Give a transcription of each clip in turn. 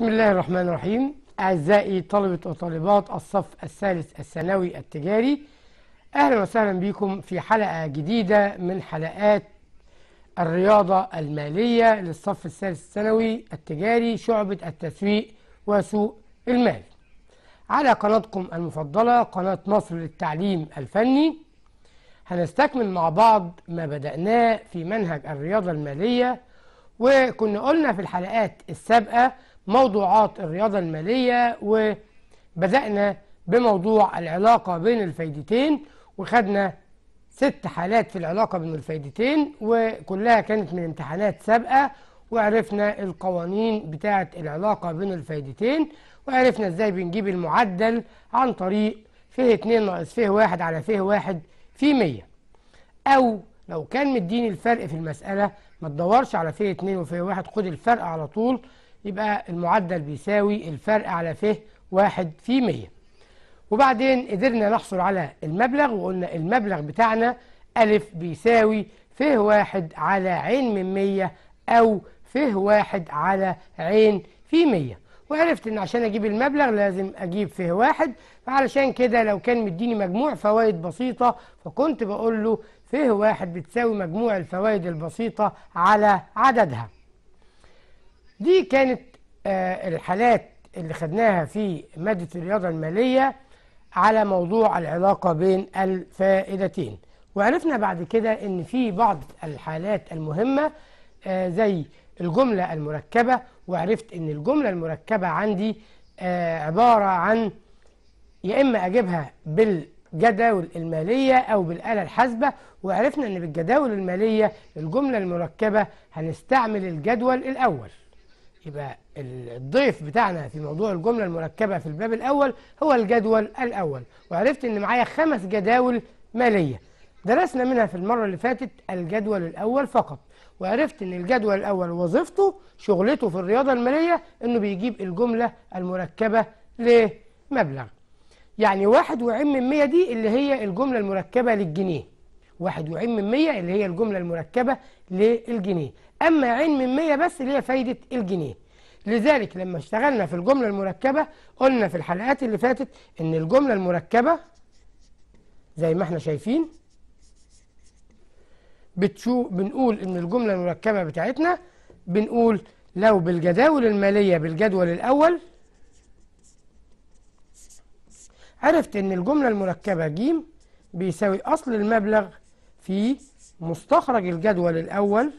بسم الله الرحمن الرحيم. أعزائي طلبة وطالبات الصف الثالث الثانوي التجاري أهلا وسهلا بكم في حلقة جديدة من حلقات الرياضة المالية للصف الثالث الثانوي التجاري شعبة التسويق وسوق المال. على قناتكم المفضلة قناة مصر للتعليم الفني. هنستكمل مع بعض ما بدأناه في منهج الرياضة المالية وكنا قلنا في الحلقات السابقة موضوعات الرياضة المالية وبدأنا بموضوع العلاقة بين الفايدتين وخدنا ست حالات في العلاقة بين الفايدتين وكلها كانت من امتحانات سابقة وعرفنا القوانين بتاعة العلاقة بين الفايدتين وعرفنا إزاي بنجيب المعدل عن طريق فيه 2 ناقص فيه 1 على فيه 1 في 100 أو لو كان مديني الفرق في المسألة ما تدورش على فيه 2 وفيه 1 خد الفرق على طول يبقى المعدل بيساوي الفرق على فيه 1 في 100 وبعدين قدرنا نحصل على المبلغ وقلنا المبلغ بتاعنا ألف بيساوي فيه واحد على عين من مية أو فيه واحد على عين في مية. وعرفت إن عشان أجيب المبلغ لازم أجيب فيه واحد. فعلشان كده لو كان مديني مجموع فوائد بسيطة فكنت بقول له فيه واحد بتساوي مجموع الفوائد البسيطة على عددها. دي كانت آه الحالات اللي خدناها في مادة الرياضة المالية على موضوع العلاقة بين الفائدتين. وعرفنا بعد كده إن في بعض الحالات المهمة آه زي الجملة المركبة. وعرفت إن الجملة المركبة عندي آه عبارة عن يا إما أجيبها بالجداول المالية أو بالآلة الحاسبة. وعرفنا إن بالجداول المالية الجملة المركبة هنستعمل الجدول الأول. يبقى الضيف بتاعنا في موضوع الجملة المركبة في الباب الأول هو الجدول الأول. وعرفت إن معايا خمس جداول مالية. درسنا منها في المرة اللي فاتت الجدول الأول فقط. وعرفت إن الجدول الأول وظيفته شغلته في الرياضة المالية إنه بيجيب الجملة المركبة لمبلغ. يعني واحد وعين من مية دي اللي هي الجملة المركبة للجنيه. واحد وعين من مية اللي هي الجملة المركبة للجنيه. أما عين من مية بس اللي هي فايدة الجنيه. لذلك لما اشتغلنا في الجملة المركبة قلنا في الحلقات اللي فاتت إن الجملة المركبة زي ما إحنا شايفين بتشو بنقول إن الجملة المركبة بتاعتنا بنقول لو بالجداول المالية بالجدول الأول عرفت إن الجملة المركبة ج بيساوي أصل المبلغ في مستخرج الجدول الأول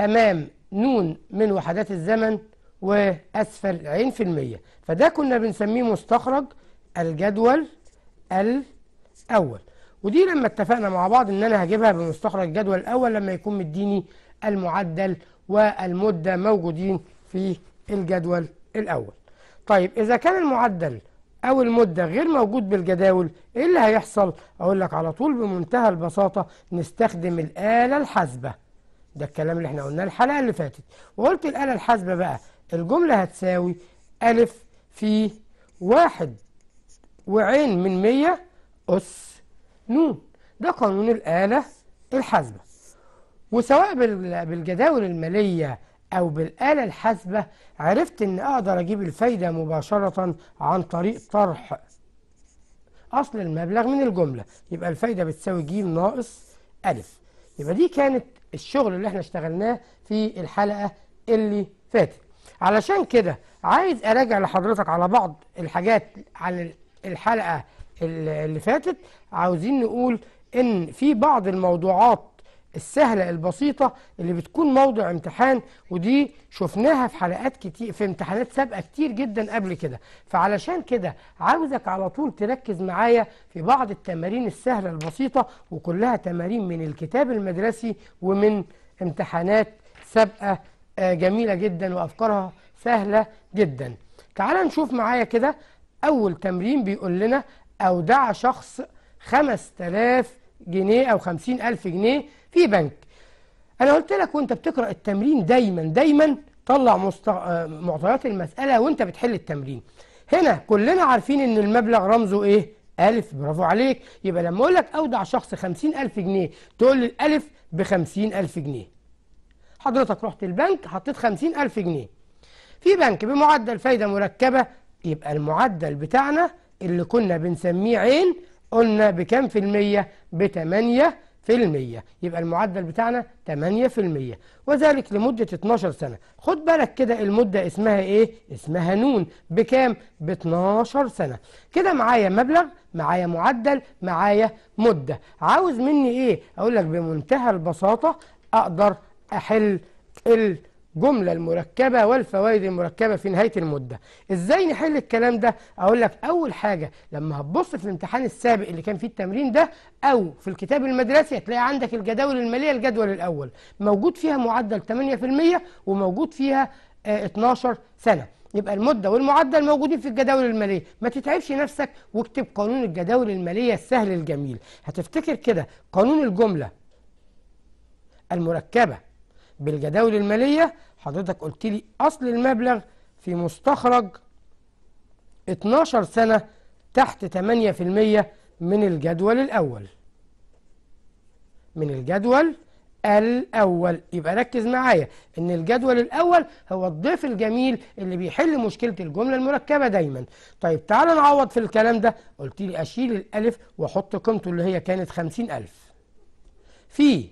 أمام نون من وحدات الزمن وأسفل عين في المية. فده كنا بنسميه مستخرج الجدول الأول. ودي لما اتفقنا مع بعض إن أنا هجيبها بمستخرج الجدول الأول لما يكون مديني المعدل والمدة موجودين في الجدول الأول. طيب إذا كان المعدل أو المدة غير موجود بالجداول إيه اللي هيحصل؟ أقول لك على طول بمنتهى البساطة نستخدم الآلة الحاسبة. ده الكلام اللي إحنا قلناه الحلقة اللي فاتت. وقلت الآلة الحاسبة بقى الجملة هتساوي ألف في واحد وعين من مية أس نون. ده قانون الآلة الحاسبة. وسواء بالجداول المالية أو بالآلة الحاسبة عرفت إن أقدر أجيب الفايدة مباشرة عن طريق طرح أصل المبلغ من الجملة. يبقى الفايدة بتساوي ج ناقص ألف. يبقى دي كانت الشغل اللي إحنا اشتغلناه في الحلقة اللي فاتت. علشان كده عايز اراجع لحضرتك على بعض الحاجات عن الحلقة اللي فاتت. عاوزين نقول إن في بعض الموضوعات السهلة البسيطة اللي بتكون موضع امتحان ودي شفناها في حلقات كتير في امتحانات سابقة كتير جدا قبل كده. فعلشان كده عاوزك على طول تركز معايا في بعض التمارين السهلة البسيطة وكلها تمارين من الكتاب المدرسي ومن امتحانات سابقة جميلة جدا وأفكارها سهلة جدا. تعال نشوف معايا كده أول تمرين بيقول لنا أودع شخص 5000 جنيه أو 50000 جنيه في بنك. أنا قلت لك وأنت بتقرأ التمرين دايما دايما طلع مست... معطيات المسألة وأنت بتحل التمرين. هنا كلنا عارفين إن المبلغ رمزه إيه؟ ألف برافو عليك. يبقى لما أقول لك أودع شخص خمسين ألف جنيه تقول لي الألف بخمسين ألف جنيه. حضرتك رحت البنك حطيت خمسين ألف جنيه. في بنك بمعدل فايدة مركبة يبقى المعدل بتاعنا اللي كنا بنسميه عين قلنا بكام في المية؟ بتمانية. في المية يبقى المعدل بتاعنا تمانية في المية. وذلك لمدة 12 سنة. خد بالك كده المدة اسمها إيه؟ اسمها نون. بكام؟ ب 12 سنة. كده معايا مبلغ معايا معدل معايا مدة. عاوز مني إيه؟ أقول لك بمنتهى البساطة أقدر أحل الجملة المركبة والفوائد المركبة في نهاية المدة. إزاي نحل الكلام ده؟ أقول لك أول حاجة لما هتبص في الامتحان السابق اللي كان فيه التمرين ده أو في الكتاب المدرسي هتلاقي عندك الجداول المالية الجدول الأول. موجود فيها معدل 8% وموجود فيها آه 12 سنة. يبقى المدة والمعدل موجودين في الجداول المالية. ما تتعبش نفسك واكتب قانون الجداول المالية السهل الجميل. هتفتكر كده قانون الجملة المركبة بالجداول المالية حضرتك قلت لي أصل المبلغ في مستخرج 12 سنة تحت 8% من الجدول الأول. من الجدول الأول. يبقى ركز معايا إن الجدول الأول هو الضيف الجميل اللي بيحل مشكلة الجملة المركبة دايما. طيب تعال نعوض في الكلام ده. قلت لي أشيل الألف وأحط قيمته اللي هي كانت 50000 في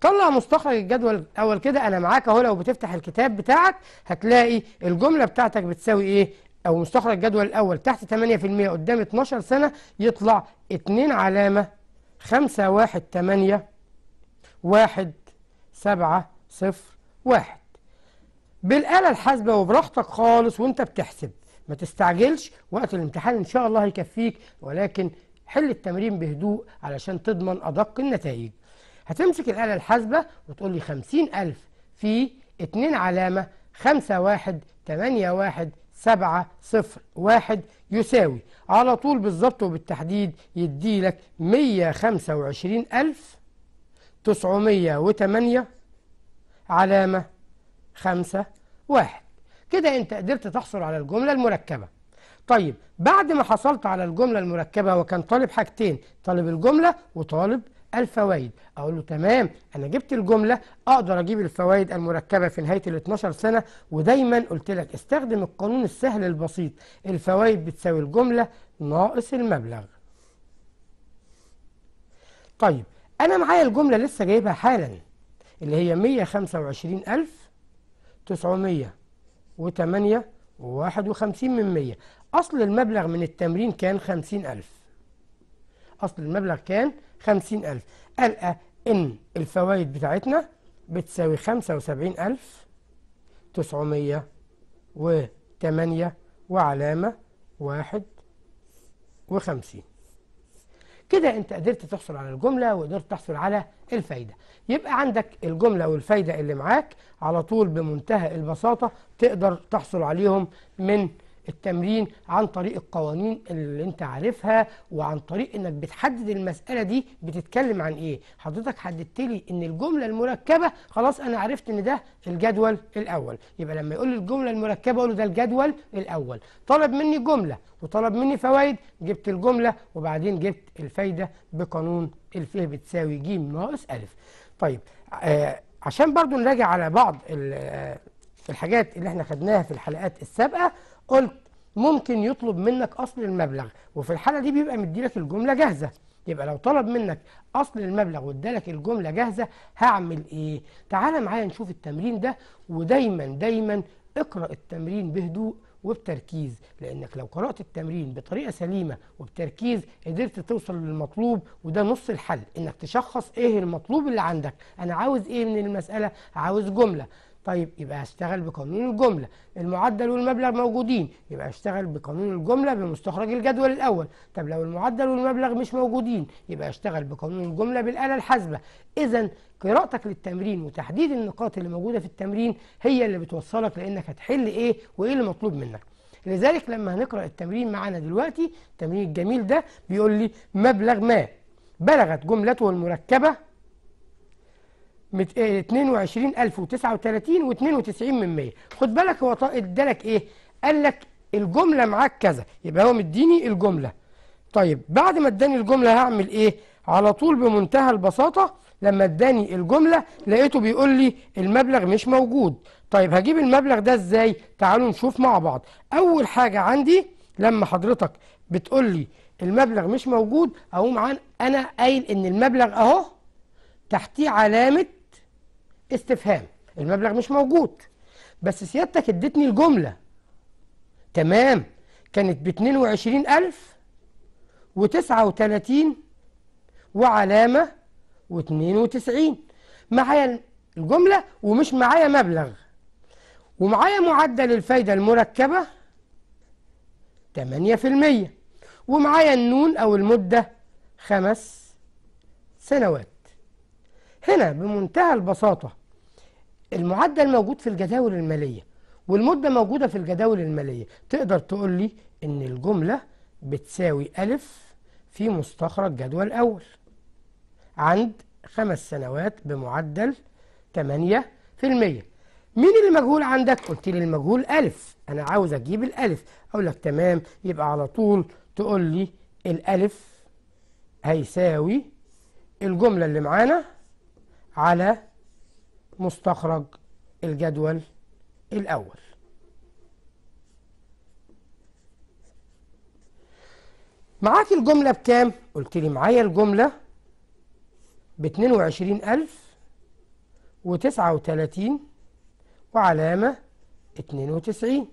طلع مستخرج الجدول الأول كده أنا معاك أهو لو بتفتح الكتاب بتاعك هتلاقي الجملة بتاعتك بتساوي إيه؟ أو مستخرج الجدول الأول تحت 8% قدام 12 سنة يطلع 2 علامة 5 1 8 1 7 0 1 بالآلة الحاسبة وبراحتك خالص وأنت بتحسب. ما تستعجلش وقت الامتحان إن شاء الله هيكفيك ولكن حل التمرين بهدوء علشان تضمن أدق النتائج. هتمسك الآلة الحاسبة وتقول لي خمسين ألف في اتنين علامة خمسة واحد تمانية واحد سبعة صفر واحد يساوي. على طول بالظبط وبالتحديد ألف تسعمية وتمانية علامة خمسة واحد. كده انت قدرت تحصل على الجملة المركبة. طيب بعد ما حصلت على الجملة المركبة وكان طالب حاجتين طالب الجملة وطالب الفوائد. أقول له تمام أنا جبت الجملة أقدر أجيب الفوائد المركبة في نهاية ال 12 سنة ودايما قلت لك استخدم القانون السهل البسيط. الفوائد بتساوي الجملة ناقص المبلغ. طيب أنا معايا الجملة لسه جايبها حالا اللي هي 125900 908 و51 من 100 أصل المبلغ من التمرين كان 50000 أصل المبلغ كان خمسين ألف. ألقى إن الفوائد بتاعتنا بتساوي خمسة وسبعين ألف تسعمية وتمانية وعلامة واحد وخمسين. كده أنت قدرت تحصل على الجملة وقدرت تحصل على الفايدة. يبقى عندك الجملة والفايدة اللي معاك على طول بمنتهى البساطة تقدر تحصل عليهم من التمرين عن طريق القوانين اللي انت عارفها وعن طريق انك بتحدد المسألة دي بتتكلم عن إيه. حضرتك حددت لي ان الجملة المركبة خلاص أنا عرفت ان ده الجدول الأول. يبقى لما يقول لي الجملة المركبة أقول له ده الجدول الأول. طلب مني جملة وطلب مني فوائد جبت الجملة وبعدين جبت الفايدة بقانون الفيه بتساوي ج ناقص ألف. طيب آه عشان برضو نراجع على بعض الحاجات اللي إحنا خدناها في الحلقات السابقة قلت ممكن يطلب منك أصل المبلغ وفي الحالة دي بيبقى مديلك الجملة جاهزة. يبقى لو طلب منك أصل المبلغ وادالك الجملة جاهزة هعمل إيه؟ تعالى معايا نشوف التمرين ده ودايما دايما اقرأ التمرين بهدوء وبتركيز لأنك لو قرأت التمرين بطريقة سليمة وبتركيز قدرت توصل للمطلوب وده نص الحل. إنك تشخص إيه المطلوب اللي عندك. أنا عاوز إيه من المسألة؟ عاوز جملة. طيب يبقى هشتغل بقانون الجملة. المعدل والمبلغ موجودين. يبقى هشتغل بقانون الجملة بمستخرج الجدول الأول. طب لو المعدل والمبلغ مش موجودين يبقى هشتغل بقانون الجملة بالآلة الحاسبة. إذا قراءتك للتمرين وتحديد النقاط اللي موجودة في التمرين هي اللي بتوصلك لأنك هتحل إيه وإيه اللي مطلوب منك. لذلك لما هنقرأ التمرين معانا دلوقتي التمرين الجميل ده بيقول لي مبلغ ما. بلغت جملته المركبة 22039 و92 من 100 خد بالك هو ادالك إيه؟ قال لك الجملة معاك كذا. يبقى هو مديني الجملة. طيب بعد ما اداني الجملة هعمل إيه؟ على طول بمنتهى البساطة لما اداني الجملة لقيته بيقول لي المبلغ مش موجود. طيب هجيب المبلغ ده إزاي؟ تعالوا نشوف مع بعض. أول حاجة عندي لما حضرتك بتقول لي المبلغ مش موجود أقوم أنا قايل إن المبلغ أهو تحتيه علامة استفهام. المبلغ مش موجود. بس سيادتك اديتني الجملة. تمام. كانت ب 22000 و39 وعلامة و92 معايا الجملة ومش معايا مبلغ. ومعايا معدل الفايدة المركبة 8% ومعايا النون أو المدة خمس سنوات. هنا بمنتهى البساطة المعدل موجود في الجداول المالية والمدة موجودة في الجداول المالية تقدر تقول لي إن الجملة بتساوي ألف في مستخرج جدول أول عند خمس سنوات بمعدل 8% مين اللي مجهول عندك؟ قلت لي المجهول ألف. أنا عاوز أجيب الألف. أقول لك تمام يبقى على طول تقول لي الألف هيساوي الجملة اللي معانا على مستخرج الجدول الأول معاك الجملة بكام؟ قلت لي معايا الجملة ب 22000 و39 وعلامة 92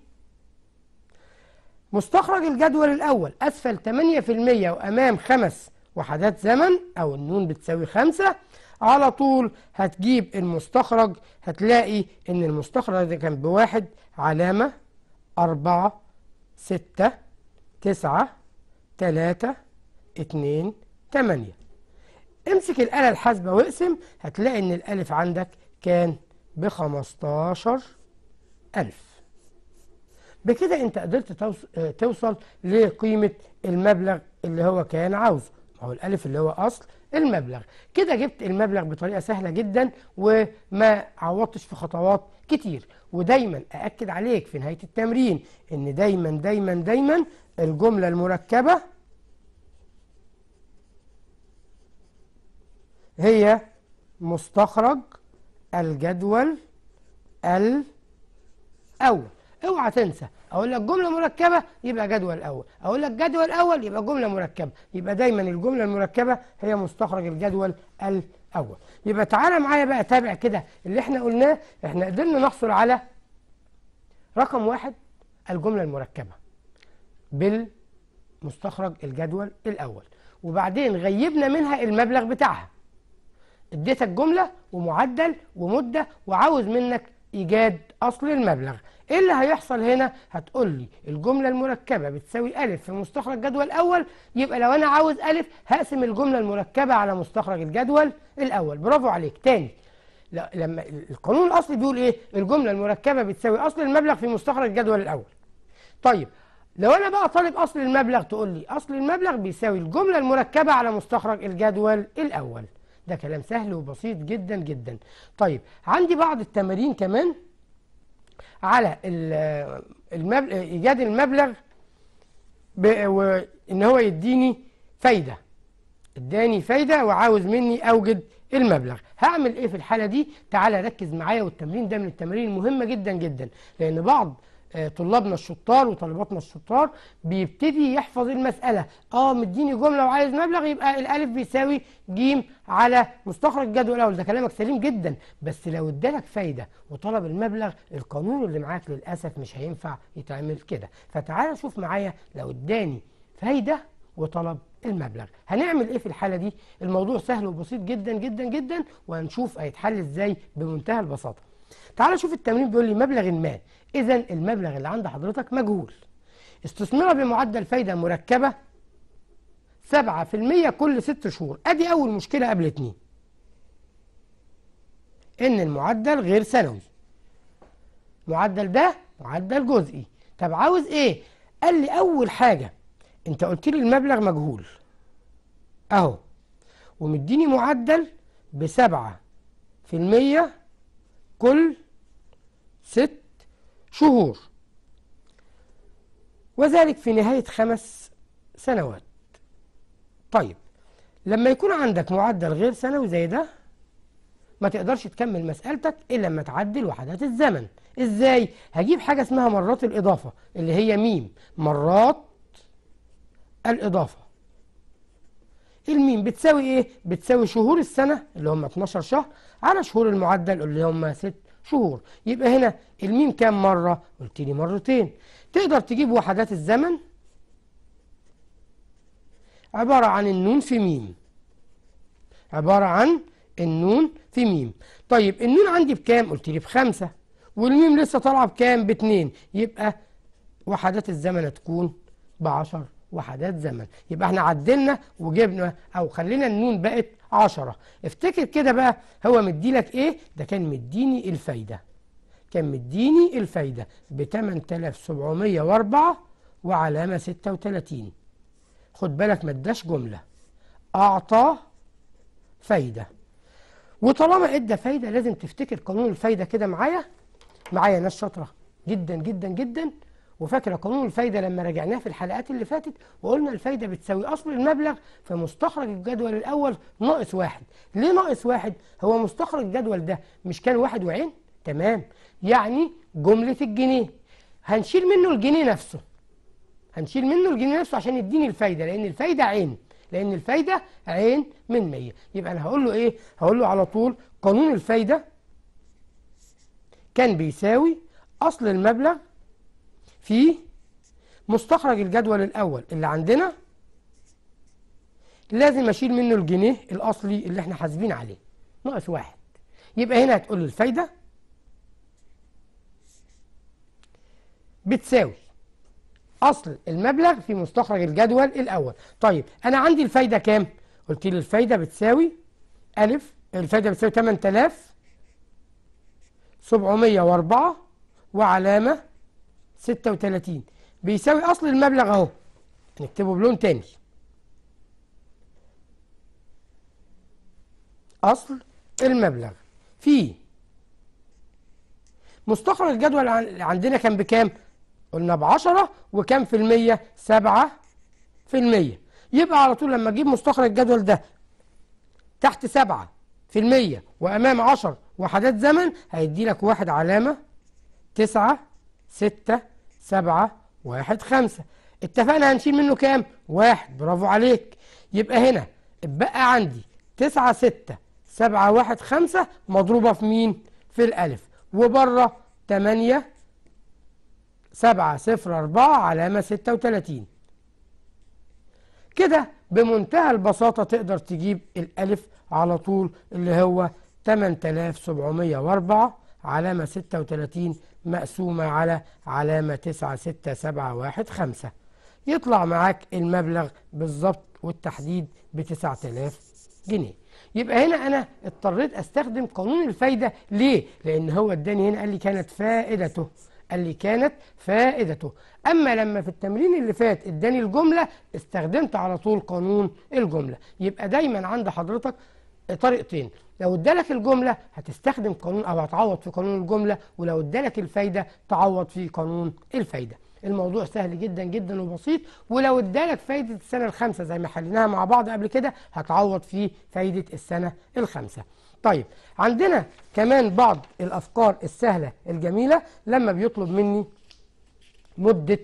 مستخرج الجدول الأول أسفل 8% وأمام خمس وحدات زمن أو النون بتساوي خمسة على طول هتجيب المستخرج هتلاقي إن المستخرج ده كان بواحد علامة أربعة ستة تسعة تلاتة اتنين تمانية. امسك الآلة الحاسبة واقسم هتلاقي إن الألف عندك كان بخمستاشر ألف. بكده أنت قدرت توصل لقيمة المبلغ اللي هو كان عاوزه. ما هو الألف اللي هو أصل المبلغ. كده جبت المبلغ بطريقة سهلة جدا وما عوضتش في خطوات كتير. ودايما أأكد عليك في نهاية التمرين إن دايما دايما دايما الجملة المركبة هي مستخرج الجدول الأول. أوعى تنسى أقول لك جملة مركبة يبقى جدول أول. أقول لك جدول أول يبقى جملة مركبة. يبقى دايما الجملة المركبة هي مستخرج الجدول الأول. يبقى تعالى معايا بقى تابع كده اللي إحنا قلناه. إحنا قدرنا نحصل على رقم واحد الجملة المركبة بالمستخرج الجدول الأول. وبعدين غيبنا منها المبلغ بتاعها. اديتك جملة ومعدل ومدة وعاوز منك إيجاد أصل المبلغ. إيه اللي هيحصل هنا؟ هتقول لي الجملة المركبة بتساوي ألف في مستخرج جدول أول يبقى لو أنا عاوز ألف هقسم الجملة المركبة على مستخرج الجدول الأول. برافو عليك. تاني لا لما القانون الأصلي بيقول إيه؟ الجملة المركبة بتساوي أصل المبلغ في مستخرج الجدول الأول. طيب لو أنا بقى طالب أصل المبلغ تقول لي أصل المبلغ بيساوي الجملة المركبة على مستخرج الجدول الأول. ده كلام سهل وبسيط جدا جدا. طيب عندي بعض التمارين كمان. على المبلغ إيجاد المبلغ وان هو يديني فايدة. اداني فايدة وعاوز مني أوجد المبلغ. هعمل إيه في الحالة دي؟ تعالى ركز معايا والتمرين ده من التمارين المهمة جدا جدا لأن بعض طلابنا الشطار وطالباتنا الشطار بيبتدي يحفظ المسألة. آه مديني جملة وعايز مبلغ يبقى الألف بيساوي جيم على مستخرج الجدول. الأول ده كلامك سليم جدا. بس لو ادالك فايدة وطلب المبلغ القانون اللي معاك للأسف مش هينفع يتعمل كده. فتعالى شوف معايا لو اداني فايدة وطلب المبلغ. هنعمل إيه في الحالة دي؟ الموضوع سهل وبسيط جدا جدا جدا. وهنشوف هيتحل إزاي بمنتهى البساطة. تعال شوف التمرين بيقول لي مبلغ ما. اذا المبلغ اللي عند حضرتك مجهول. استثمرها بمعدل فايدة مركبة 7% كل ست شهور. أدي أول مشكلة قابلتني إن المعدل غير سنوي. معدل ده معدل جزئي. طب عاوز إيه؟ قال لي أول حاجة أنت قلت لي المبلغ مجهول. أهو. ومديني معدل بسبعة في المية كل ست شهور. وذلك في نهاية خمس سنوات. طيب لما يكون عندك معدل غير سنوي زي ده ما تقدرش تكمل مسألتك إلا لما تعدل وحدات الزمن. إزاي؟ هجيب حاجة اسمها مرات الإضافة اللي هي ميم. مرات الإضافة. الميم بتساوي إيه؟ بتساوي شهور السنة اللي هم 12 شهر على شهور المعدل. اللي هم 6 شهور. يبقى هنا الميم كام مرة؟ قلت لي مرتين. تقدر تجيب وحدات الزمن؟ عبارة عن النون في ميم. عبارة عن النون في ميم. طيب النون عندي بكام؟ قلت لي بخمسة. والميم لسه طالعة بكام؟ باتنين. يبقى وحدات الزمن هتكون بعشر وحدات زمن. يبقى إحنا عدلنا وجبنا أو خلينا النون بقت عشرة. افتكر كده بقى هو مديلك إيه؟ ده كان مديني الفايدة. كان مديني الفايدة ب 8704 وعلامة 36 خد بالك ما اداش جملة. أعطى فايدة. وطالما ادى فايدة لازم تفتكر قانون الفايدة كده معايا؟ معايا ناس شاطرة. جدا جدا جدا. وفاكرة قانون الفايدة لما راجعناه في الحلقات اللي فاتت وقلنا الفايدة بتساوي أصل المبلغ في مستخرج الجدول الأول ناقص واحد ليه ناقص واحد؟ هو مستخرج الجدول ده مش كان واحد وعين؟ تمام يعني جملة الجنيه هنشيل منه الجنيه نفسه هنشيل منه الجنيه نفسه عشان يديني الفايدة لأن الفايدة عين لأن الفايدة عين من 100 يبقى أنا هقول له إيه؟ هقول له على طول قانون الفايدة كان بيساوي أصل المبلغ في مستخرج الجدول الأول اللي عندنا لازم أشيل منه الجنيه الأصلي اللي إحنا حاسبين عليه. ناقص واحد. يبقى هنا هتقول لي الفايدة بتساوي أصل المبلغ في مستخرج الجدول الأول. طيب أنا عندي الفايدة كام؟ قلت لي الفايدة بتساوي ألف الفايدة بتساوي 8704 وعلامة 36 بيساوي أصل المبلغ أهو. نكتبه بلون تاني. أصل المبلغ. في مستخرج الجدول عندنا كان بكام؟ قلنا بعشرة وكام في المية؟ سبعة في المية. يبقى على طول لما أجيب مستخرج الجدول ده تحت سبعة في المية وأمام عشر وحدات زمن هيدي لك واحد علامة تسعة ستة سبعة واحد خمسة. اتفقنا هنشيل منه كام؟ واحد. برافو عليك. يبقى هنا اتبقى عندي تسعة ستة سبعة واحد خمسة. مضروبة في مين؟ في الألف. وبرة تمانية سبعة صفر أربعة علامة ستة وتلاتين. كده بمنتهى البساطة تقدر تجيب الألف على طول اللي هو 8704 علامة 36 مقسومة على علامة 96715 يطلع معاك المبلغ بالظبط والتحديد ب 9000 جنيه. يبقى هنا أنا اضطريت أستخدم قانون الفايدة. ليه؟ لأن هو اداني هنا قال لي كانت فائدته. قال لي كانت فائدته. أما لما في التمرين اللي فات اداني الجملة استخدمت على طول قانون الجملة. يبقى دايما عند حضرتك طريقتين. لو ادالك الجملة هتستخدم قانون أو هتعوض في قانون الجملة ولو ادالك الفايدة تعوض في قانون الفايدة. الموضوع سهل جدا جدا وبسيط ولو ادالك فايدة السنة الخامسة زي ما حليناها مع بعض قبل كده هتعوض في فايدة السنة الخامسة. طيب عندنا كمان بعض الأفكار السهلة الجميلة لما بيطلب مني مدة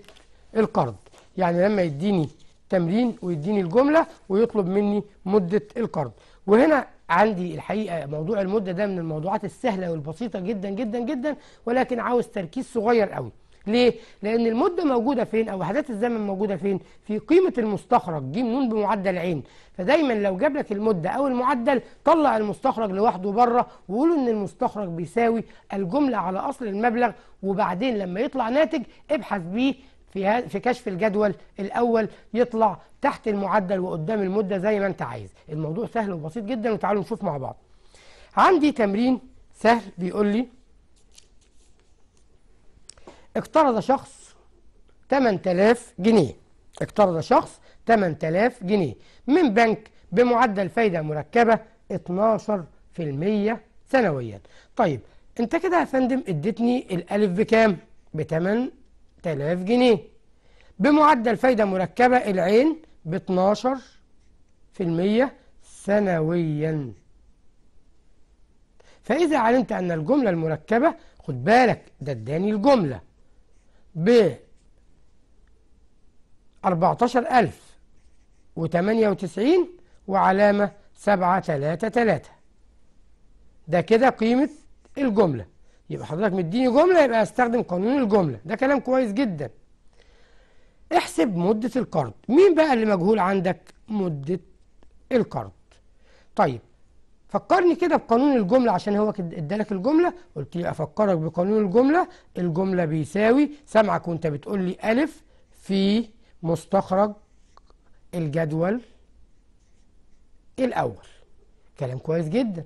القرض. يعني لما يديني تمرين ويديني الجملة ويطلب مني مدة القرض. وهنا عندي الحقيقة موضوع المدة ده من الموضوعات السهلة والبسيطة جدا جدا جدا ولكن عاوز تركيز صغير قوي ليه؟ لأن المدة موجودة فين أو وحدات الزمن موجودة فين؟ في قيمة المستخرج ج ن بمعدل عين فدايما لو جاب لك المدة أو المعدل طلع المستخرج لوحده برة وقولوا إن المستخرج بيساوي الجملة على أصل المبلغ وبعدين لما يطلع ناتج ابحث بيه في في كشف الجدول الأول يطلع تحت المعدل وقدام المدة زي ما أنت عايز. الموضوع سهل وبسيط جدا وتعالوا نشوف مع بعض. عندي تمرين سهل بيقول لي اقترض شخص 8000 جنيه. اقترض شخص 8000 جنيه. من بنك بمعدل فايدة مركبة 12% سنويا. طيب أنت كده يا فندم اديتني الألف بكام؟ ب 8000 جنيه. بمعدل فايدة مركبة العين ب 12% سنويا. فإذا علمت أن الجملة المركبة خد بالك ده اداني الجملة ب 14098 وعلامة 733 ده كده قيمة الجملة. يبقى حضرتك مديني جملة يبقى أستخدم قانون الجملة. ده كلام كويس جدا. احسب مدة القرض. مين بقى اللي مجهول عندك؟ مدة القرض. طيب فكرني كده بقانون الجملة عشان هو ادالك الجملة. قلت لي أفكرك بقانون الجملة. الجملة بيساوي سامعك وأنت بتقول لي ألف في مستخرج الجدول الأول. كلام كويس جدا.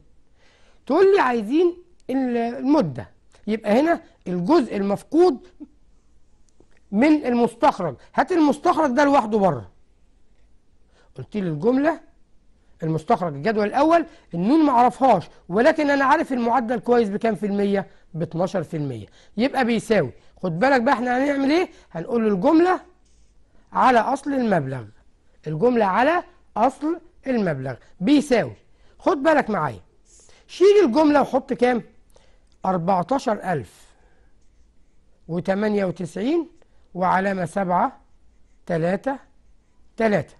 تقول لي عايزين المدة. يبقى هنا الجزء المفقود من المستخرج. هات المستخرج ده لوحده بره. قلت لي الجملة المستخرج الجدول الأول النون ما اعرفهاش ولكن أنا عارف المعدل كويس بكام في المية؟ ب 12 في المية. يبقى بيساوي. خد بالك بقى إحنا هنعمل إيه؟ هنقول له الجملة على أصل المبلغ. الجملة على أصل المبلغ. بيساوي. خد بالك معايا. شيل الجملة وحط كام؟ 14000 و98 وعلامة سبعة تلاتة تلاتة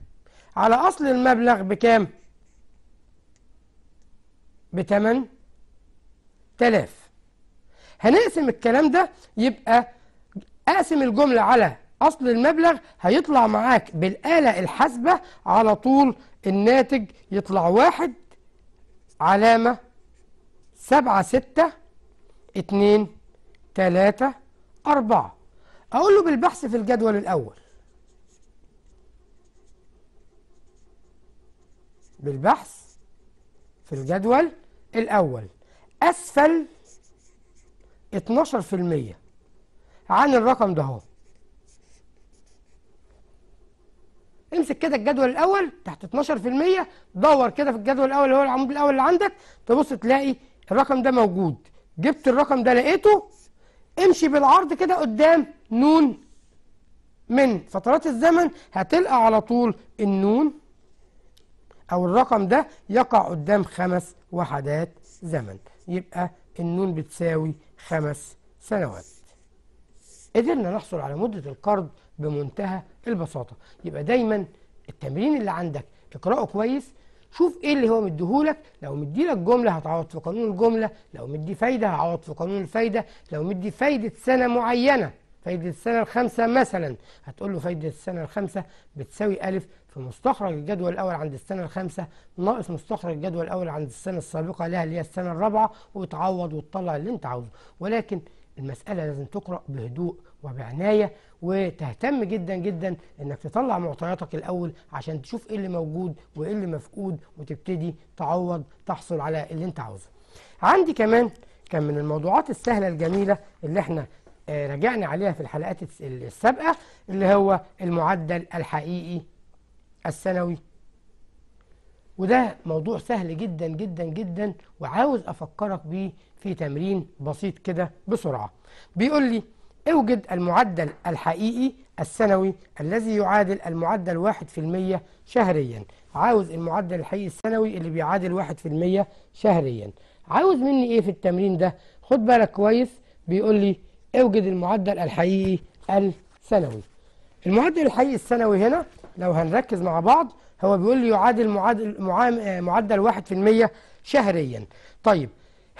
على أصل المبلغ بكام؟ بتمن تلاف هنقسم الكلام ده يبقى أقسم الجملة على أصل المبلغ هيطلع معاك بالآلة الحاسبة على طول الناتج يطلع واحد علامة سبعة ستة اتنين تلاتة أربعة. أقول له بالبحث في الجدول الأول. بالبحث في الجدول الأول. أسفل 12% عن الرقم ده أهو. امسك كده الجدول الأول تحت 12% دور كده في الجدول الأول اللي هو العمود الأول اللي عندك تبص تلاقي الرقم ده موجود. جبت الرقم ده لقيته امشي بالعرض كده قدام نون. من فترات الزمن هتلقى على طول النون أو الرقم ده يقع قدام خمس وحدات زمن. يبقى النون بتساوي خمس سنوات. قدرنا نحصل على مدة القرض بمنتهى البساطة. يبقى دايما التمرين اللي عندك اقرأه كويس شوف إيه اللي هو مديهولك. لو مديلك جملة هتعوض في قانون الجملة لو مدي فايدة هعوض في قانون الفايدة. لو مدي فايدة سنة معينة فايدة السنة الخامسه مثلا هتقول له فايدة السنة الخامسه بتساوي ألف في مستخرج الجدول الأول عند السنة الخامسه ناقص مستخرج الجدول الأول عند السنة السابقة لها اللي هي السنة الرابعة وتعوض وتطلع اللي انت عاوزه. ولكن المسألة لازم تقرأ بهدوء وبعناية وتهتم جدا جدا إنك تطلع معطياتك الأول عشان تشوف إيه اللي موجود وإيه اللي مفقود وتبتدي تعوض تحصل على اللي أنت عاوزه. عندي كمان كان من الموضوعات السهلة الجميلة اللي إحنا آه، راجعنا عليها في الحلقات السابقة اللي هو المعدل الحقيقي السنوي. وده موضوع سهل جدا جدا جدا وعاوز أفكرك بيه في تمرين بسيط كده بسرعة. بيقول لي أوجد المعدل الحقيقي السنوي الذي يعادل المعدل واحد في المية شهريا. عاوز المعدل الحقيقي السنوي اللي بيعادل واحد في المية شهريا. عاوز مني إيه في التمرين ده؟ خد بالك كويس. بيقول لي أوجد المعدل الحقيقي السنوي. المعدل الحقيقي السنوي هنا لو هنركز مع بعض هو بيقول لي يعادل معادل معدل واحد في المية شهريا. طيب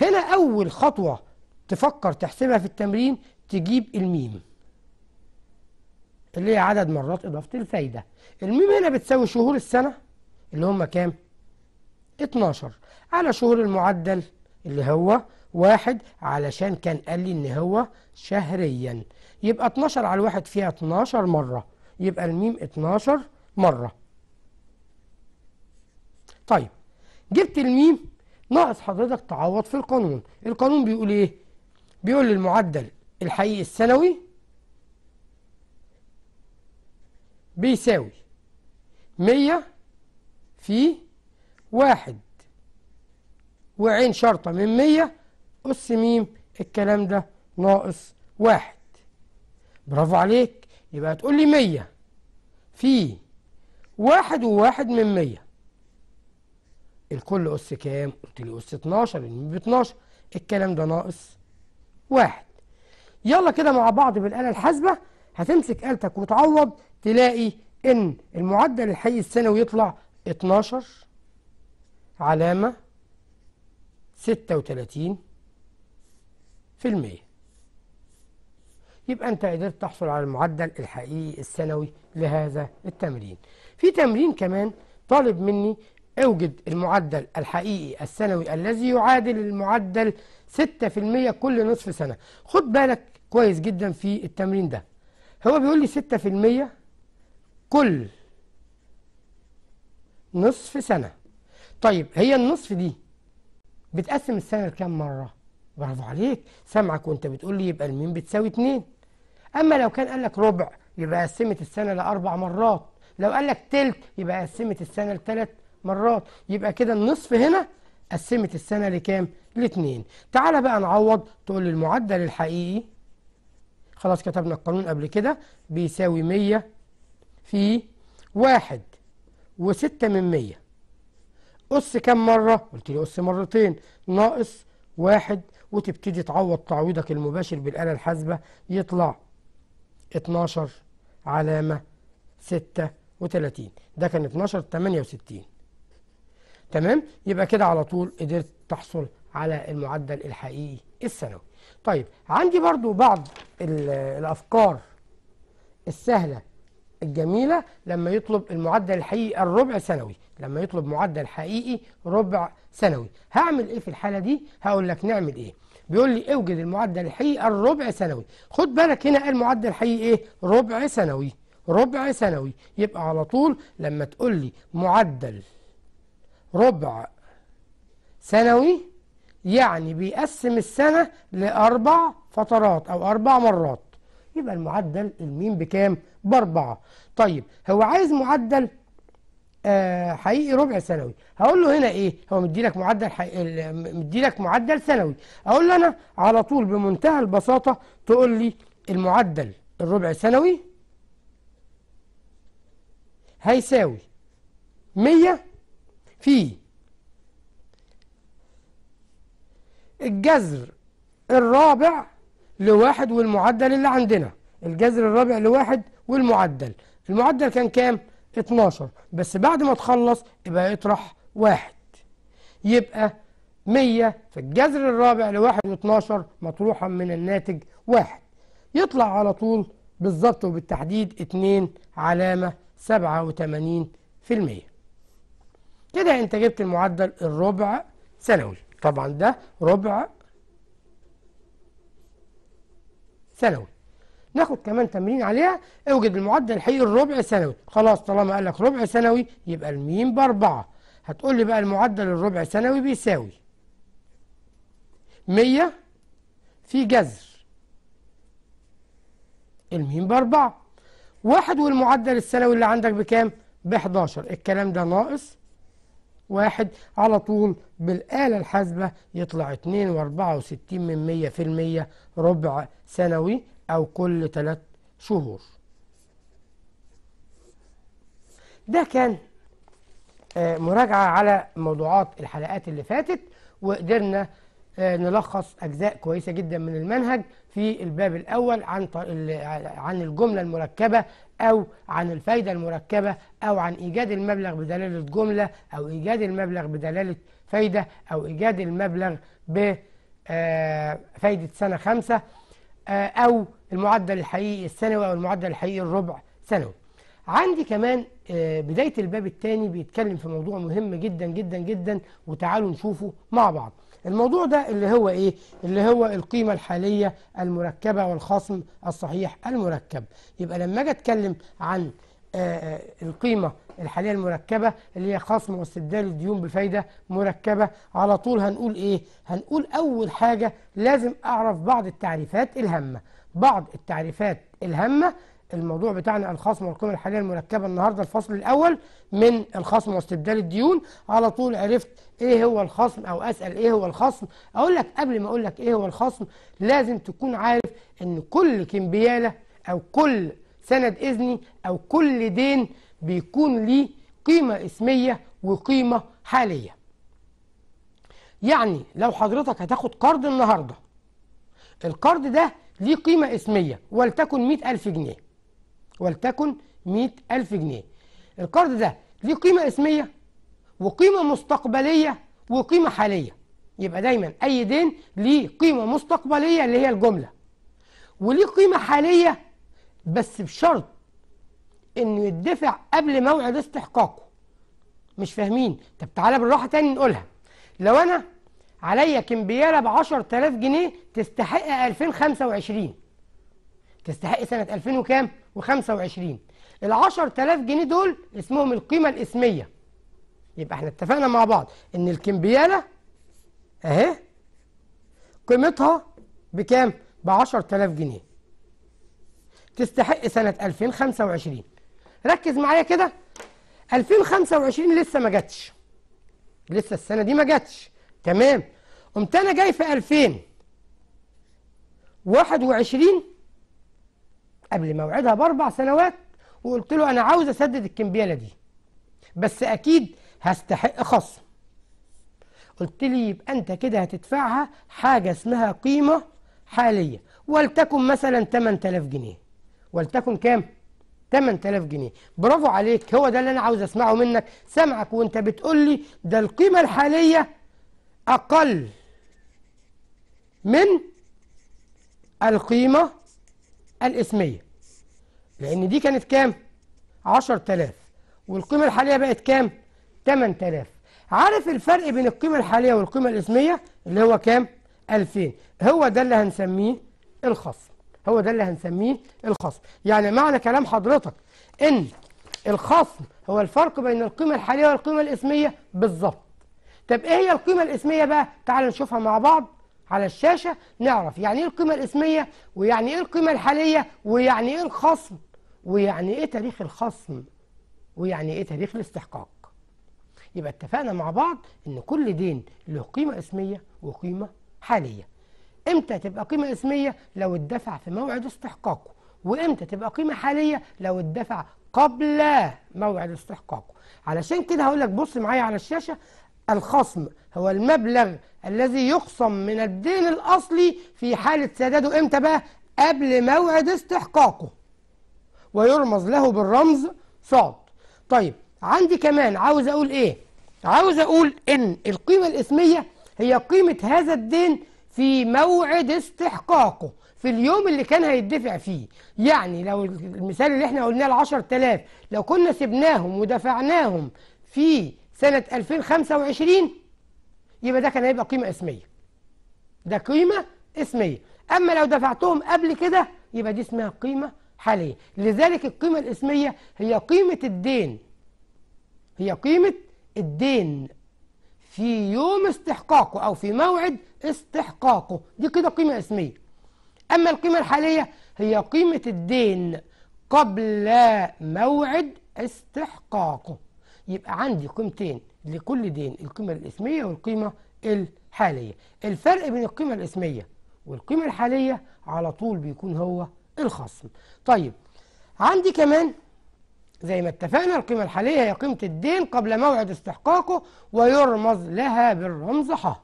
هنا أول خطوة تفكر تحسبها في التمرين تجيب الميم اللي هي عدد مرات إضافة الفايدة. الميم هنا بتساوي شهور السنة اللي هم كام؟ 12 على شهور المعدل اللي هو واحد علشان كان قال لي إن هو شهريا. يبقى 12 على الواحد فيها 12 مرة. يبقى الميم 12 مرة. طيب جبت الميم ناقص حضرتك تعوض في القانون. القانون بيقول إيه؟ بيقول المعدل الحقيقي السنوي بيساوي مية في واحد. وعين شرطة من مية أس ميم الكلام ده ناقص واحد. برافو عليك. يبقى هتقول لي مية. في واحد وواحد من مية. الكل أس كام؟ قلت لي أس 12 الميم ب 12 الكلام ده ناقص واحد. يلا كده مع بعض بالآلة الحاسبة هتمسك آلتك وتعوض تلاقي إن المعدل الحقيقي السنوي يطلع 12 علامة 36 في المية. يبقى أنت قدرت تحصل على المعدل الحقيقي السنوي لهذا التمرين. في تمرين كمان طالب مني اوجد المعدل الحقيقي السنوي الذي يعادل المعدل 6% كل نصف سنة. خد بالك كويس جدا في التمرين ده. هو بيقول لي 6% كل نصف سنة. طيب هي النصف دي بتقسم السنة لكام مرة؟ برافو عليك. سامعك وانت بتقول لي يبقى المين بتساوي 2 أما لو كان قال لك ربع يبقى قسمت السنة لأربع مرات. لو قال لك تلت يبقى قسمت السنة لثلاث مرات. يبقى كده النصف هنا قسمت السنة لكام؟ لاتنين. تعالى بقى نعوض تقول لي المعدل الحقيقي. خلاص كتبنا القانون قبل كده بيساوي مية في واحد وستة من مية. أس كم مرة؟ قلت لي أس مرتين. ناقص واحد وتبتدي تعوض تعويضك المباشر بالآلة الحاسبة. يطلع 12 علامة 36 ده كان 12 68 تمام؟ يبقى كده على طول قدرت تحصل على المعدل الحقيقي السنوي. طيب عندي برضو بعض الأفكار السهلة الجميلة لما يطلب المعدل الحقيقي الربع سنوي. لما يطلب معدل حقيقي ربع سنوي. هعمل إيه في الحالة دي؟ هقول لك نعمل إيه. بيقول لي اوجد المعدل الحقيقي الربع سنوي. خد بالك هنا المعدل الحقيقي إيه؟ ربع سنوي. ربع سنوي. يبقى على طول لما تقول لي معدل ربع سنوي يعني بيقسم السنة لأربع فترات أو أربع مرات. يبقى المعدل الميم بكام؟ بأربعة. طيب هو عايز معدل حقيقي ربع سنوي. هقول له هنا إيه؟ هو مدي لك معدل حقيقي مدي لك معدل سنوي. أقول له أنا على طول بمنتهى البساطة تقول لي المعدل الربع سنوي هيساوي 100 في الجذر الرابع لواحد والمعدل اللي عندنا. الجذر الرابع لواحد والمعدل. المعدل كان كام؟ 12 بس بعد ما تخلص يبقى يطرح واحد. يبقى 100 في الجذر الرابع لواحد و12 مطروحا من الناتج واحد. يطلع على طول بالظبط وبالتحديد 2 علامة 87 في المية. كده انت جبت المعدل الربع سنوي. طبعا ده ربع سنوي. ناخد كمان تمرين عليها اوجد المعدل الحقيقي الربع سنوي. خلاص طالما قال لك ربع سنوي يبقى الميم بأربعة. هتقول لي بقى المعدل الربع سنوي بيساوي 100 في جذر. الميم بأربعة. واحد والمعدل السنوي اللي عندك بكام؟ ب 11 الكلام ده ناقص واحد. على طول بالآلة الحاسبة يطلع 2 و64 من 100 في المية ربع سنوي. أو كل ثلاث شهور. ده كان مراجعة على موضوعات الحلقات اللي فاتت وقدرنا نلخص أجزاء كويسة جدا من المنهج في الباب الأول عن عن الجملة المركبة أو عن الفايدة المركبة أو عن إيجاد المبلغ بدلالة جملة أو إيجاد المبلغ بدلالة فايدة أو إيجاد المبلغ بفايدة سنة خمسة أو المعدل الحقيقي السنوي أو المعدل الحقيقي الربع سنوي عندي كمان بداية الباب الثاني بيتكلم في موضوع مهم جدا جدا جدا وتعالوا نشوفه مع بعض. الموضوع ده اللي هو إيه؟ اللي هو القيمة الحالية المركبة والخصم الصحيح المركب. يبقى لما أجي أتكلم عن آآ القيمة الحالية المركبة اللي هي خصم واستبدال الديون بفايدة مركبة على طول هنقول إيه؟ هنقول أول حاجة لازم أعرف بعض التعريفات الهامة. بعض التعريفات الهامة. الموضوع بتاعنا الخصم والقيمة الحالية المركبة النهاردة الفصل الأول من الخصم واستبدال الديون. على طول عرفت إيه هو الخصم أو أسأل إيه هو الخصم. أقول لك قبل ما أقول لك إيه هو الخصم لازم تكون عارف إن كل كمبيالة أو كل سند إذني أو كل دين بيكون ليه قيمة اسمية وقيمة حالية. يعني لو حضرتك هتاخد قرض النهارده القرض ده ليه قيمة اسمية ولتكن مئة ألف جنيه. ولتكن مئة ألف جنيه. القرض ده ليه قيمة اسمية وقيمة مستقبلية وقيمة حالية. يبقى دايما أي دين ليه قيمة مستقبلية اللي هي الجملة. وليه قيمة حالية بس بشرط إنه يدفع قبل موعد استحقاقه. مش فاهمين؟ طب تعالى بالراحة تاني نقولها. لو أنا عليا كمبيالة ب 10000 جنيه تستحق 2025 تستحق سنة 2000 وكام؟ و25 ال 10000 جنيه دول اسمهم القيمة الاسمية. يبقى إحنا اتفقنا مع بعض ان الكمبيالة اهي قيمتها بكام؟ ب 10000 جنيه. تستحق سنة 2025 ركز معايا كده. 2025 لسه ما جاتش. لسه السنة دي ما جاتش. تمام؟ قمت أنا جاي في 2021 قبل موعدها بأربع سنوات وقلت له أنا عاوز أسدد الكمبيالة دي بس أكيد هستحق خصم. قلت لي يبقى أنت كده هتدفعها حاجة اسمها قيمة حالية ولتكن مثلا 8000 جنيه. ولتكن كام؟ 8000 جنيه. برافو عليك هو ده اللي أنا عاوز أسمعه منك سامعك وأنت بتقول لي ده القيمة الحالية أقل. من القيمة الإسمية. لأن دي كانت كام؟ 10000 والقيمة الحالية بقت كام؟ 8000 عارف الفرق بين القيمة الحالية والقيمة الإسمية؟ اللي هو كام؟ 2000 هو ده اللي هنسميه الخصم. هو ده اللي هنسميه الخصم. يعني معنى كلام حضرتك إن الخصم هو الفرق بين القيمة الحالية والقيمة الإسمية؟ بالظبط. طب إيه هي القيمة الإسمية بقى؟ تعال نشوفها مع بعض. على الشاشة نعرف يعني إيه القيمة الإسمية ويعني إيه القيمة الحالية ويعني إيه الخصم ويعني إيه تاريخ الخصم ويعني إيه تاريخ الاستحقاق. يبقى اتفقنا مع بعض إن كل دين له قيمة إسمية وقيمة حالية. إمتى تبقى قيمة إسمية؟ لو اتدفع في موعد استحقاقه. وإمتى تبقى قيمة حالية؟ لو اتدفع قبل موعد استحقاقه. علشان كده هقول لك بص معايا على الشاشة الخصم هو المبلغ الذي يخصم من الدين الأصلي في حاله سداده إمتى بقى قبل موعد استحقاقه. ويرمز له بالرمز صاد. طيب عندي كمان عاوز أقول إيه؟ عاوز أقول إن القيمة الإسمية هي قيمة هذا الدين في موعد استحقاقه في اليوم اللي كان هيدفع فيه. يعني لو المثال اللي إحنا قلناه ال 10000 لو كنا سبناهم ودفعناهم في سنة 2025 يبقى ده كان هيبقى قيمة اسمية. ده قيمة اسمية. أما لو دفعتهم قبل كده يبقى دي اسمها قيمة حالية. لذلك القيمة الاسمية هي قيمة الدين. هي قيمة الدين في يوم استحقاقه أو في موعد استحقاقه. دي كده قيمة اسمية. أما القيمة الحالية هي قيمة الدين قبل موعد استحقاقه. يبقى عندي قيمتين. لكل دين القيمة الإسمية والقيمة الحالية. الفرق بين القيمة الإسمية والقيمة الحالية على طول بيكون هو الخصم. طيب عندي كمان زي ما اتفقنا القيمة الحالية هي قيمة الدين قبل موعد استحقاقه ويرمز لها بالرمز ح.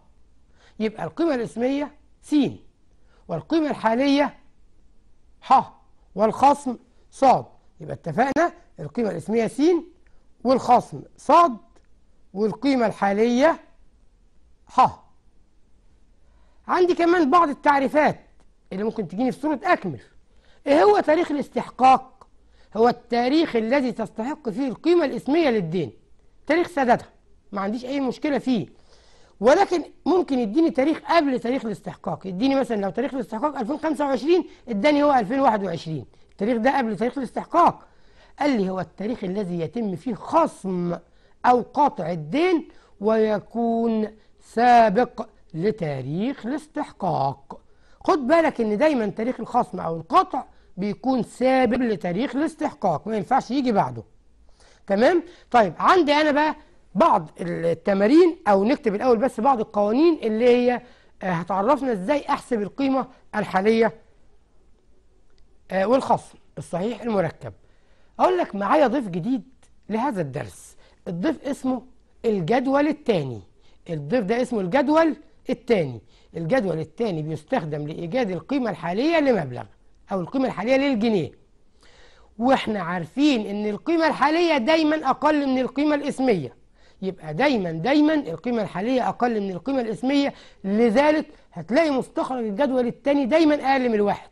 يبقى القيمة الإسمية س والقيمة الحالية ح والخصم صاد يبقى اتفقنا القيمة الإسمية س والخصم صاد والقيمة الحالية ح عندي كمان بعض التعريفات اللي ممكن تجيني في صورة أكمل. إيه هو تاريخ الاستحقاق؟ هو التاريخ الذي تستحق فيه القيمة الإسمية للدين. تاريخ سدادها ما عنديش أي مشكلة فيه. ولكن ممكن يديني تاريخ قبل تاريخ الاستحقاق. يديني مثلا لو تاريخ الاستحقاق 2025 اداني هو 2021 التاريخ ده قبل تاريخ الاستحقاق. قال لي هو التاريخ الذي يتم فيه خصم أو قطع الدين ويكون سابق لتاريخ الاستحقاق. خد بالك إن دايما تاريخ الخصم أو القطع بيكون سابق لتاريخ الاستحقاق ما ينفعش يجي بعده. تمام؟ طيب عندي أنا بقى بعض التمارين أو نكتب الأول بس بعض القوانين اللي هي هتعرفنا إزاي أحسب القيمة الحالية والخصم الصحيح المركب. أقول لك معايا ضيف جديد لهذا الدرس. الضيف اسمه الجدول الثاني. الضيف ده اسمه الجدول الثاني. الجدول الثاني بيستخدم لإيجاد القيمة الحالية لمبلغ أو القيمة الحالية للجنيه. وإحنا عارفين إن القيمة الحالية دايما أقل من القيمة الإسمية. يبقى دايما دايما القيمة الحالية أقل من القيمة الإسمية. لذلك هتلاقي مستخرج الجدول الثاني دايما أقل من الواحد.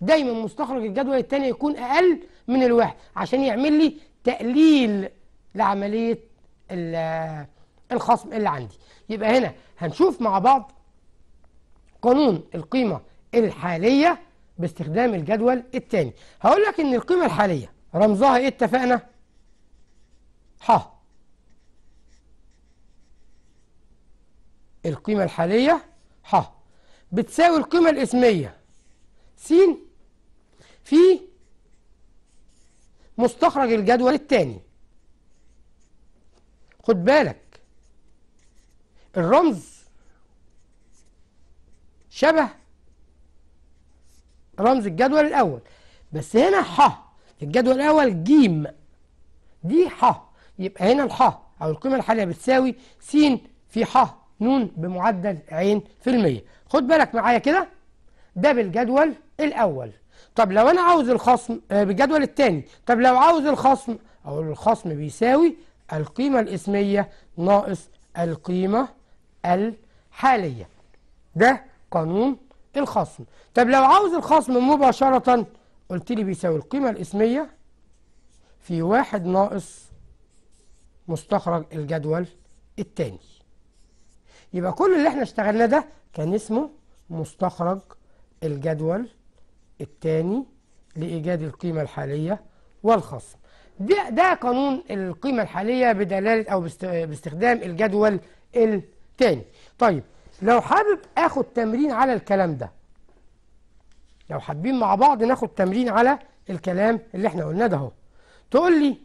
دايما مستخرج الجدول الثاني يكون أقل من الواحد عشان يعمل لي تقليل لعملية ال- الخصم اللي عندي. يبقى هنا هنشوف مع بعض قانون القيمة الحالية باستخدام الجدول الثاني هقول لك إن القيمة الحالية رمزها إيه اتفقنا؟ ح. القيمة الحالية ح. بتساوي القيمة الإسمية س. في مستخرج الجدول الثاني خد بالك. الرمز شبه رمز الجدول الأول. بس هنا ح في الجدول الأول جيم. دي ح. يبقى هنا الح أو القيمة الحالية بتساوي س في ح نون بمعدل عين في المية. خد بالك معايا كده؟ ده بالجدول الأول. طب لو أنا عاوز الخصم آه، بالجدول الثاني طب لو عاوز الخصم أو الخصم بيساوي القيمة الإسمية ناقص القيمة الحالية. ده قانون الخصم. طب لو عاوز الخصم مباشرة قلت لي بيساوي القيمة الإسمية في واحد ناقص مستخرج الجدول الثاني يبقى كل اللي إحنا اشتغلناه ده كان اسمه مستخرج الجدول الثاني لإيجاد القيمة الحالية والخصم. ده, ده قانون القيمة الحالية بدلالة أو باست- باستخدام الجدول الثاني طيب لو حابب آخد تمرين على الكلام ده لو حابين مع بعض ناخد تمرين على الكلام اللي إحنا قلناه ده أهو. تقول لي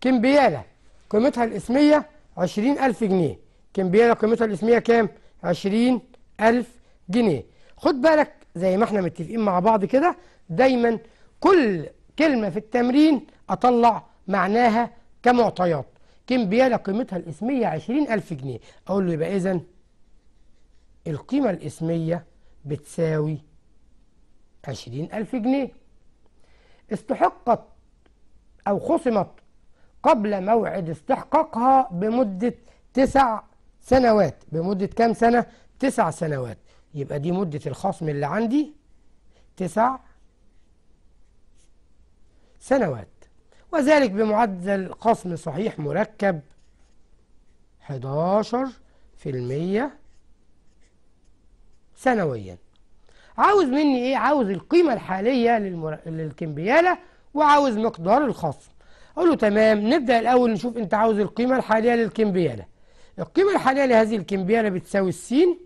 كمبيالة قيمتها الإسمية عشرين ألف جنيه كمبيالة قيمتها الإسمية كام؟ عشرين ألف جنيه. خد بالك زي ما إحنا متفقين مع بعض كده دايما كل كلمة في التمرين أطلع معناها كمعطيات. كمبيالة قيمتها عشرين ألف جنيه. أقول له يبقى إذن القيمة الإسمية بتساوي عشرين ألف جنيه. استحقت أو خصمت قبل موعد استحقاقها بمدة تسع سنوات. بمدة كام سنة؟ تسع سنوات. يبقى دي مدة الخصم اللي عندي تسع سنوات. وذلك بمعدل خصم صحيح مركب 11% سنويا. عاوز مني إيه؟ عاوز القيمة الحالية للمر... للكمبيالة وعاوز مقدار الخصم. أقول له تمام نبدأ الأول نشوف أنت عاوز القيمة الحالية للكمبيالة. القيمة الحالية لهذه الكمبيالة بتساوي السين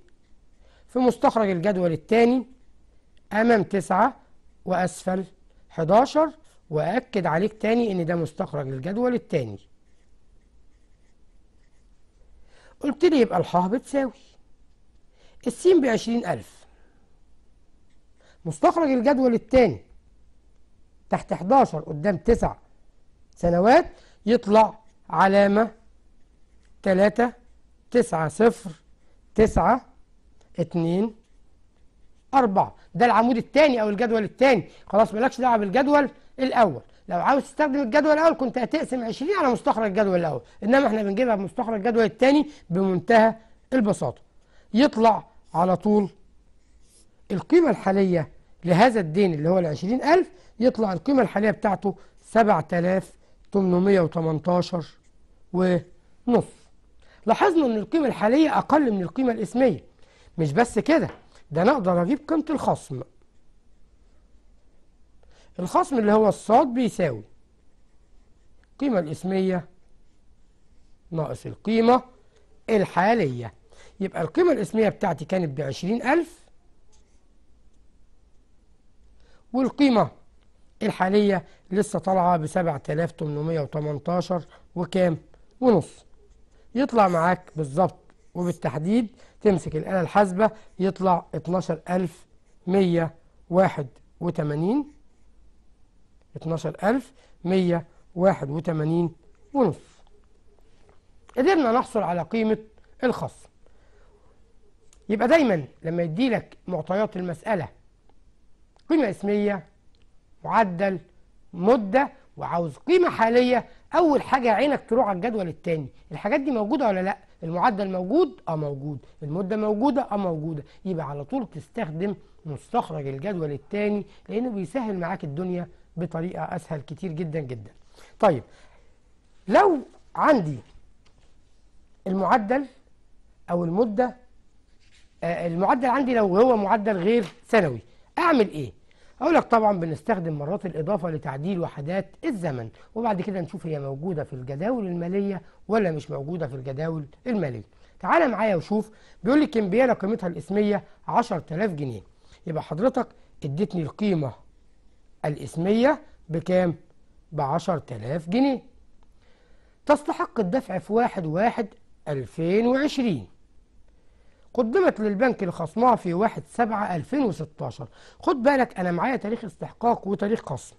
في مستخرج الجدول الثاني أمام تسعة وأسفل 11 وأكد عليك تاني إن ده مستخرج الجدول الثاني قلت لي يبقى الحاء بتساوي. السين بعشرين ألف. مستخرج الجدول الثاني تحت 11 قدام 9 سنوات يطلع علامة 3 9 0 9 2 4 ده العمود الثاني أو الجدول الثاني خلاص مالكش دعوة بالجدول. الأول. لو عاوز تستخدم الجدول الأول كنت هتقسم 20 على مستخرج الجدول الأول. إنما إحنا بنجيبها بمستخرج الجدول الثاني بمنتهى البساطة. يطلع على طول القيمة الحالية لهذا الدين اللي هو العشرين ألف يطلع القيمة الحالية بتاعته سبعة آلاف تمنمية وتمنتاشر ونص. لاحظنا إن القيمة الحالية أقل من القيمة الإسمية. مش بس كده ده أنا أقدر أجيب قيمة الخصم. الخصم اللي هو الصاد بيساوي القيمة الاسمية ناقص القيمة الحالية. يبقى القيمة الاسمية بتاعتي كانت بعشرين ألف والقيمة الحالية لسه طالعة بسبعة آلاف تمنمية وتمنتاشر وكام؟ ونص. يطلع معاك بالظبط وبالتحديد تمسك الآلة الحاسبة يطلع اتناشر ألف مية واحد وتمانين اتناشر ألف مية واحد وتمانين ونص. قدرنا نحصل على قيمة الخصم. يبقى دايما لما يديلك معطيات المسألة قيمة اسمية معدل مدة وعاوز قيمة حالية أول حاجة عينك تروح على الجدول التاني. الحاجات دي موجودة ولا لأ؟ المعدل موجود آه موجود. المدة موجودة آه موجودة. يبقى على طول تستخدم مستخرج الجدول التاني لأنه بيسهل معاك الدنيا بطريقة أسهل كتير جدا جدا. طيب لو عندي المعدل أو المدة آه، المعدل عندي لو هو معدل غير سنوي أعمل إيه؟ أقول لك طبعا بنستخدم مرات الإضافة لتعديل وحدات الزمن وبعد كده نشوف هي موجودة في الجداول المالية ولا مش موجودة في الجداول المالية. تعالى معايا وشوف. بيقول لي كمبيالة قيمتها الإسمية 10000 جنيه. يبقى حضرتك اديتني القيمة الإسمية بكام؟ ب 10000 جنيه. تستحق الدفع في واحد واحد 2020 قدمت للبنك لخصمها في 1 7 2016 خد بالك أنا معايا تاريخ استحقاق وتاريخ خصم.